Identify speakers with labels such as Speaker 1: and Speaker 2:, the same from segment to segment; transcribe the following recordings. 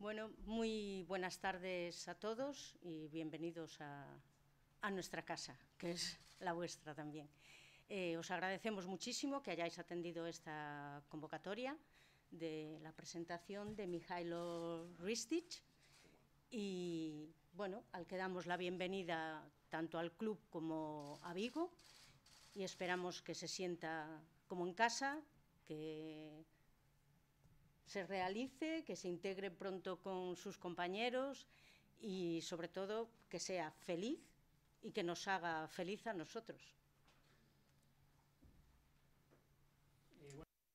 Speaker 1: Bueno, muy buenas tardes a todos y bienvenidos a, nuestra casa, que es la vuestra también. Eh, os agradecemos muchísimo que hayáis atendido esta convocatoria de la presentación de Mijailo Ristic y, bueno, al que damos la bienvenida tanto al club como a Vigo y esperamos que se sienta como en casa, que se realice, que se integre pronto con sus compañeros y, sobre todo, que sea feliz y que nos haga feliz a nosotros.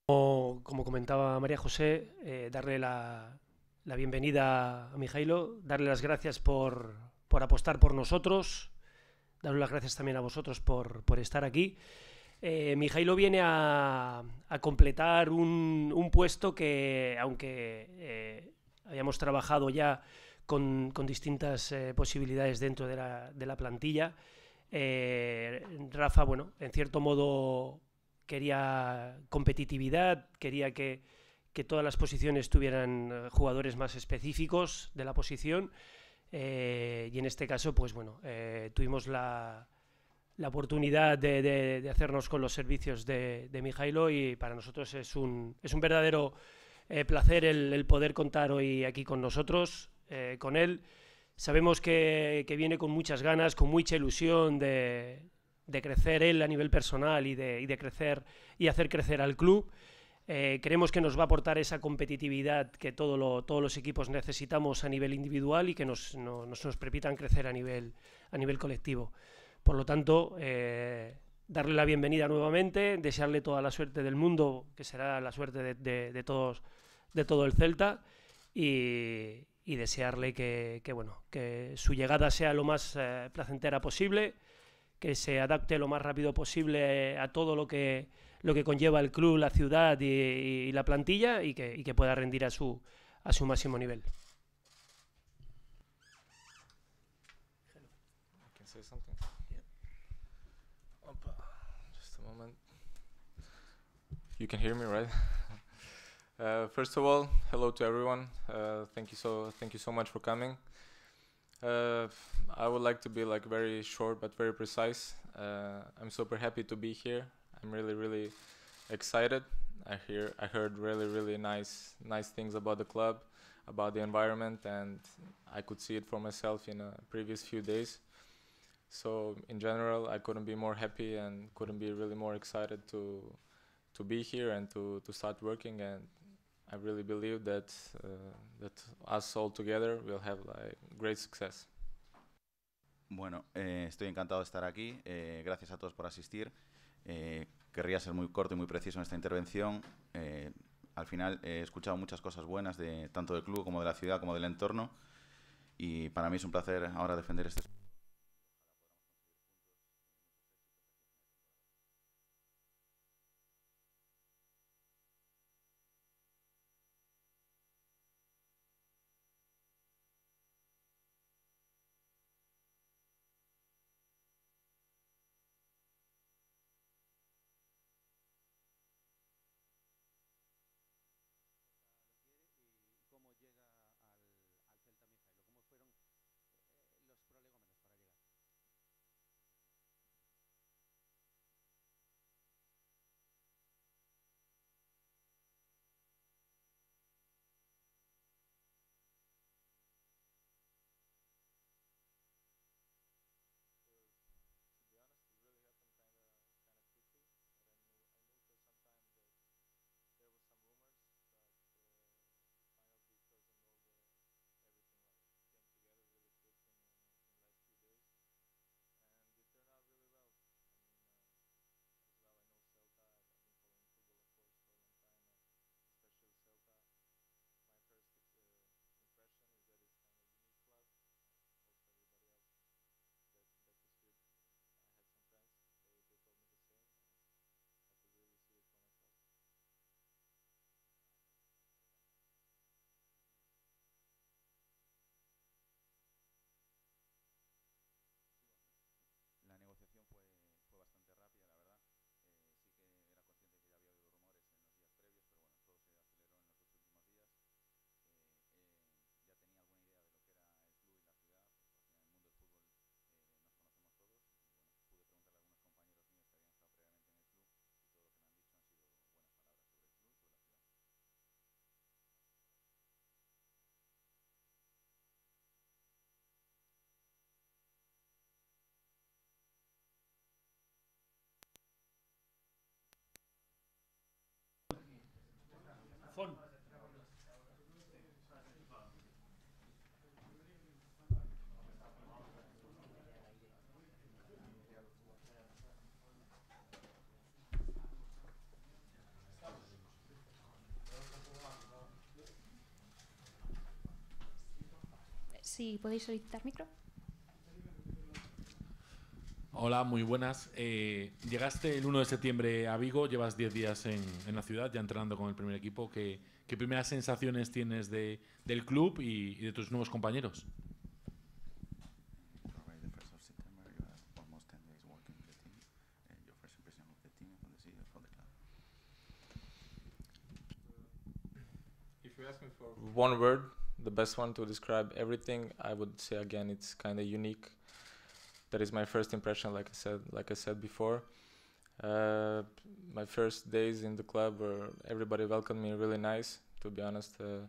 Speaker 2: Como, comentaba María José, eh, darle la, la, bienvenida a Mijailo, darle las gracias por, por, apostar por nosotros, darle las gracias también a vosotros por, por estar aquí. Eh, Mijailo viene a, completar un, puesto que, aunque eh, hayamos trabajado ya con, distintas eh, posibilidades dentro de la, plantilla, eh, Rafa, bueno, en cierto modo quería competitividad, quería que, todas las posiciones tuvieran jugadores más específicos de la posición y en este caso, pues bueno, tuvimos la, la oportunidad de, hacernos con los servicios de, de Mijailo y para nosotros es un, es un verdadero eh, placer el, poder contar hoy aquí con nosotros, eh, con él. Sabemos que, que, viene con muchas ganas, con mucha ilusión de, crecer él a nivel personal y de, y de crecer y hacer crecer al club. Eh, creemos que nos va a aportar esa competitividad que todo lo, todos los equipos necesitamos a nivel individual y que nos, no, nos, nos permitan crecer a nivel, a nivel colectivo. Por lo tanto, eh, darle la bienvenida nuevamente, desearle toda la suerte del mundo, que será la suerte de, de, todos, de todo el Celta, y, desearle que, bueno, que su llegada sea lo más eh, placentera posible que se adapte lo más rápido posible a todo lo que, lo que conlleva el club, la ciudad y, la plantilla y que, y que, pueda rendir a su, a su máximo nivel.
Speaker 3: You can hear me, right? Uh, first of all, hello to everyone. Uh, thank you so thank you so much for coming. Uh, I would like to be like very short but very precise. Uh, I'm super happy to be here. I'm really really excited. I hear I heard really really nice nice things about the club, about the environment, and I could see it for myself in a previous few days. So in general, I couldn't be more happy and couldn't be really more excited to to be here and to to start working and I really believe that uh, that us all together will have like great success.
Speaker 4: Bueno, eh, estoy encantado de estar aquí. Eh, gracias a todos por asistir. Eh, querría ser muy corto y muy preciso en esta intervención. Eh, al final he escuchado muchas cosas buenas de tanto del club como de la ciudad como del entorno y para mí es un placer ahora defender este
Speaker 5: Si podéis solicitar micro.
Speaker 6: Hola, muy buenas. Eh, llegaste el 1 de septiembre a Vigo, llevas 10 días en, en, la ciudad, ya entrenando con el primer equipo. ¿Qué, qué primeras sensaciones tienes de, del club y, y, de tus nuevos compañeros?
Speaker 3: One word, the best one to describe everything, I would say again it's kind of unique. That is my first impression, like I said, like I said before. Uh, my first days in the club, were everybody welcomed me really nice. To be honest, uh,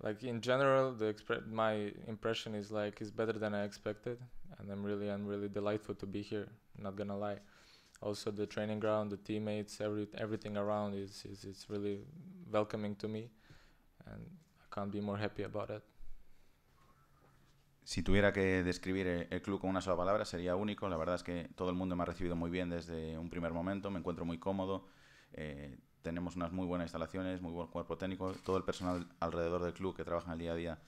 Speaker 3: like in general, the expre- my impression is like is better than I expected, and I'm really, I'm really delightful to be here. not gonna lie. Also, the training ground, the teammates, every everything around is is it's really welcoming to me, and I can't be more happy about it.
Speaker 4: Si tuviera que describir el club con una sola palabra, sería único. La verdad es que todo el mundo me ha recibido muy bien desde un primer momento, me encuentro muy cómodo. Eh, tenemos unas muy buenas instalaciones, muy buen cuerpo técnico. Todo el personal alrededor del club que trabaja en el día a día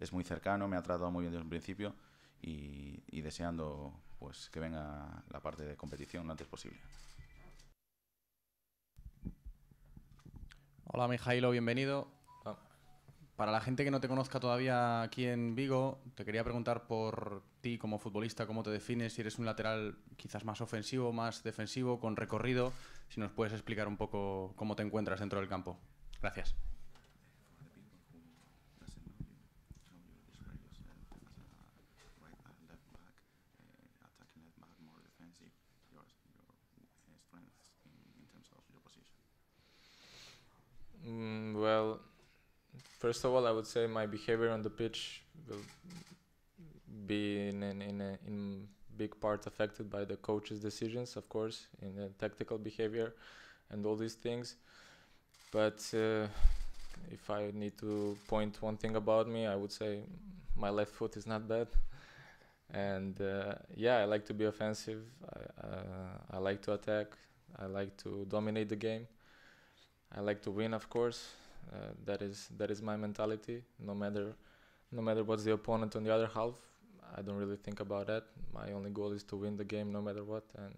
Speaker 4: es muy cercano, me ha tratado muy bien desde un principio y, deseando pues, que venga la parte de competición lo antes posible.
Speaker 7: Hola Mijailo, bienvenido. Para la gente que no te conozca todavía aquí en Vigo, te quería preguntar por ti como futbolista, cómo te defines, si eres un lateral quizás más ofensivo, más defensivo, con recorrido, si nos puedes explicar un poco cómo te encuentras dentro del campo. Gracias.
Speaker 3: Mm, well, first of all, I would say my behavior on the pitch will be in in in, a, in big part affected by the coach's decisions, of course, in the tactical behavior and all these things. But uh, if I need to point one thing about me, I would say my left foot is not bad. And uh, yeah, I like to be offensive. I, uh, I like to attack. I like to dominate the game. I like to win, of course. Uh, that is that is my mentality. No matter no matter what's the opponent on the other half, I don't really think about that. My only goal is to win the game, no matter what. And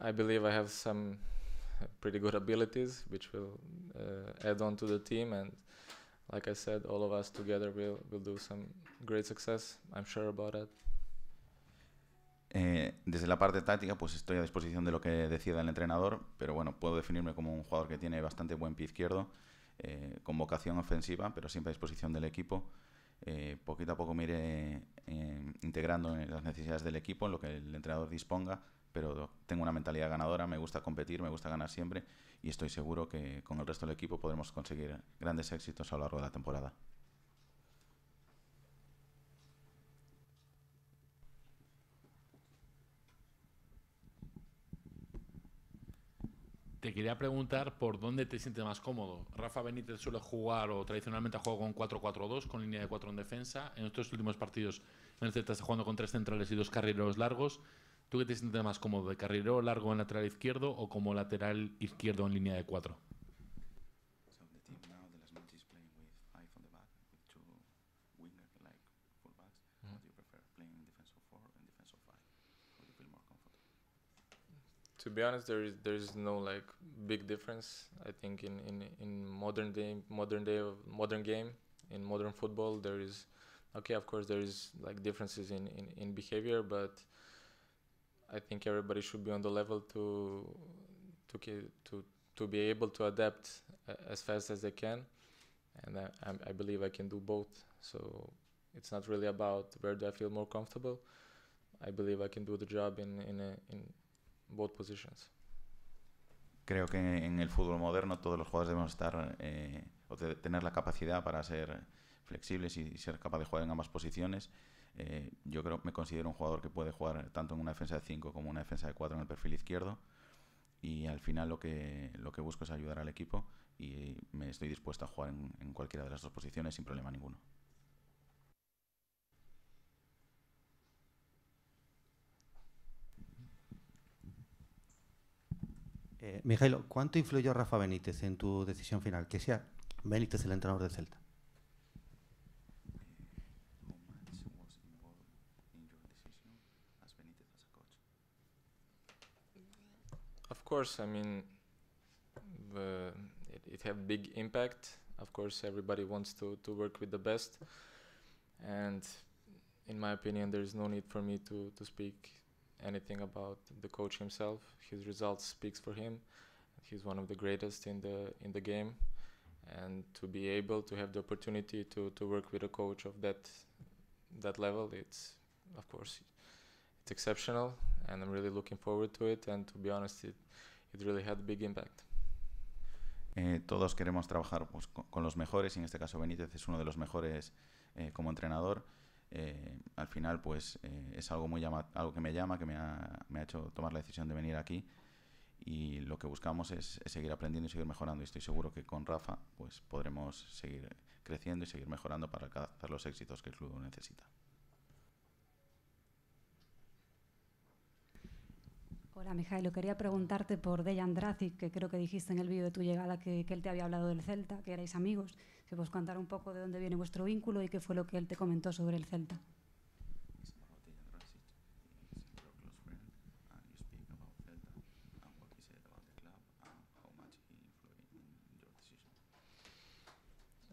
Speaker 3: I believe I have some pretty good abilities, which will uh, add on to the team. And like I said, all of us together will will do some great success. I'm sure about that.
Speaker 4: Eh, desde la parte táctica, pues estoy a disposición de lo que decida el entrenador, pero bueno, puedo definirme como un jugador que tiene bastante buen pie izquierdo, eh, con vocación ofensiva, pero siempre a disposición del equipo. Eh, poquito a poco me iré eh, integrando en las necesidades del equipo, en lo que el entrenador disponga, pero tengo una mentalidad ganadora, me gusta competir, me gusta ganar siempre y estoy seguro que con el resto del equipo podremos conseguir grandes éxitos a lo largo de la temporada.
Speaker 6: Te quería preguntar por dónde te sientes más cómodo. Rafa Benítez suele jugar o tradicionalmente ha jugado con 4-4-2, con línea de 4 en defensa. En estos últimos partidos, en este estás jugando con tres centrales y dos carrileros largos. ¿Tú qué te sientes más cómodo? ¿De carrilero largo en lateral izquierdo o como lateral izquierdo en línea de 4?
Speaker 3: To be honest there is there is no like big difference i think in in in modern day modern day of modern game in modern football there is okay of course there is like differences in in, in behavior but i think everybody should be on the level to to to to be able to adapt uh, as fast as they can and I, I believe i can do both so it's not really about where do i feel more comfortable. I believe i can do the job in in a, in both positions
Speaker 4: Creo que en el fútbol moderno todos los jugadores debemos estar eh, o tener la capacidad para ser flexibles y, ser capaz de jugar en ambas posiciones. Eh, yo creo me considero un jugador que puede jugar tanto en una defensa de 5 como una defensa de 4 en el perfil izquierdo y al final lo que lo que busco es ayudar al equipo y me estoy dispuesto a jugar en, en cualquiera de las dos posiciones sin problema ninguno.
Speaker 8: Eh, Mijailo, ¿cuánto influyó Rafa Benítez en tu decisión final? Que sea Benítez el entrenador del Celta.
Speaker 3: Of course, I mean, the, it, it had big impact. Of course, everybody wants to, to work with the best, and in my opinion, there is no need for me to, to speak anything about the coach himself. His results speaks for him. He's one of the greatest in the in the game, and to be able to have the opportunity to, to work with a coach of that that level, it's of course it's exceptional, and I'm really looking forward to it. And to be honest, it it really had a big impact.
Speaker 4: Eh, todos queremos trabajar pues, con, los mejores y en este caso Benítez es uno de los mejores eh, como entrenador. Eh, al final pues eh, es algo muy llama algo que me llama que me ha, hecho tomar la decisión de venir aquí y lo que buscamos es, seguir aprendiendo y seguir mejorando y estoy seguro que con Rafa pues podremos seguir creciendo y seguir mejorando para alcanzar los éxitos que el club necesita.
Speaker 9: Hola, Mijailo. Quería preguntarte por Dejan Dracic, que creo que dijiste en el vídeo de tu llegada que, él te había hablado del Celta, que erais amigos. Si puedes contar un poco de dónde viene vuestro vínculo y qué fue lo que él te comentó sobre el Celta.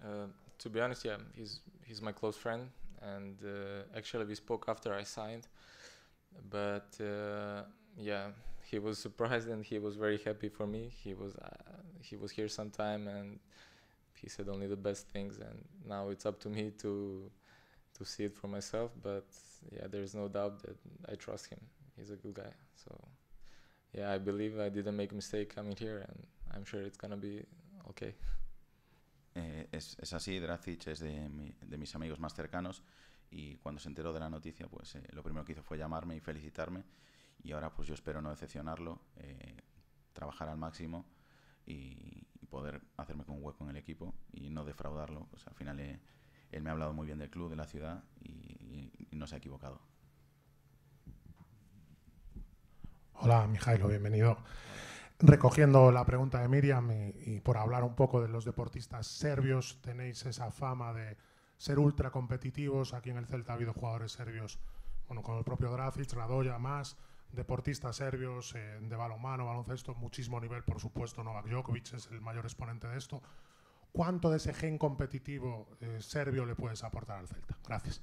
Speaker 3: Uh, to be honest, yeah, he's he's my close friend, and uh, actually we spoke after I signed, but uh, yeah, he was surprised and he was very happy for me. He was uh, he was here sometime and he said only the best things. And now it's up to me to to see it for myself. But yeah, there's no doubt that I trust him. He's a good guy. So yeah, I believe I didn't make a mistake coming here, and I'm sure it's gonna be okay.
Speaker 4: Eh, es, es, así, Dracic es de, mi, de, mis amigos más cercanos y cuando se enteró de la noticia, pues eh, lo primero que hizo fue llamarme y felicitarme y ahora pues yo espero no decepcionarlo, eh, trabajar al máximo y, poder hacerme con hueco en el equipo y no defraudarlo. Pues al final eh, él me ha hablado muy bien del club, de la ciudad y, no se ha equivocado.
Speaker 10: Hola, Mijailo, bienvenido. Recogiendo la pregunta de Miriam y, y, por hablar un poco de los deportistas serbios, tenéis esa fama de ser ultra competitivos. Aquí en el Celta ha habido jugadores serbios, bueno, con el propio Dracic, Radoya, más deportistas serbios eh, de balonmano, baloncesto, muchísimo nivel, por supuesto. Novak Djokovic es el mayor exponente de esto. ¿Cuánto de ese gen competitivo eh, serbio le puedes aportar al Celta? Gracias.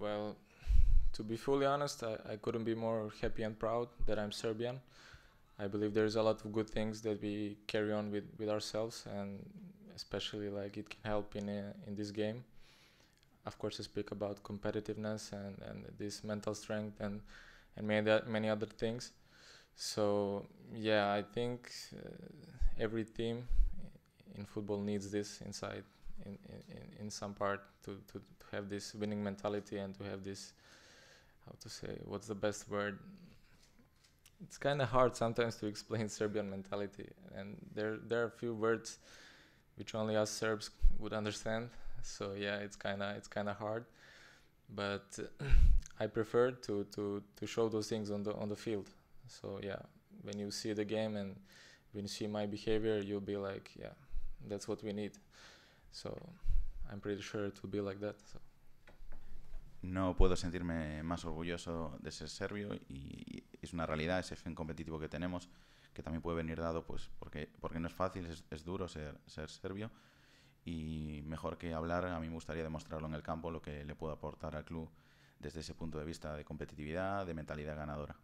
Speaker 3: Well, to be fully honest, I, I couldn't be more happy and proud that I'm Serbian. I believe there's a lot of good things that we carry on with, with ourselves, and especially like it can help in a, in this game. Of course, I speak about competitiveness and, and this mental strength and and many many other things. So yeah, I think uh, every team in football needs this inside in, in, in some part to, to, to have this winning mentality and to have this how to say what's the best word? It's kind of hard sometimes to explain Serbian mentality and there there are a few words which only us Serbs would understand so yeah it's kind of it's kind of hard but I prefer to, to to show those things on the on the field. So yeah when you see the game and when you see my behavior you'll be like yeah that's what we need. So I'm pretty sure it will be like that so.
Speaker 4: No puedo sentirme más orgulloso de ser serbio y es una realidad ese gen competitivo que tenemos que también puede venir dado pues porque porque no es fácil es, es duro ser, ser serbio y mejor que hablar a mí me gustaría demostrarlo en el campo lo que le puedo aportar al club desde ese punto de vista de competitividad de mentalidad ganadora